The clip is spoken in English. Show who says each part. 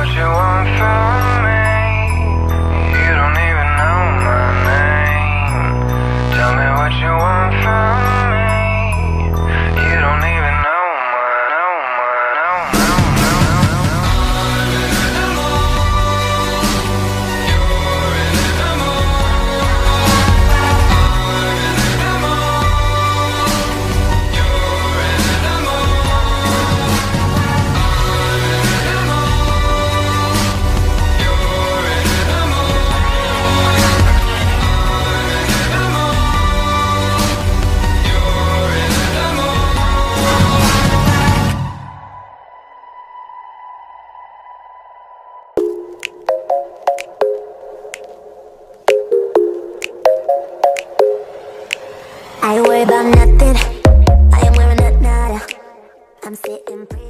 Speaker 1: what you want I worry about nothing. I am wearing a nada. I'm sitting pretty.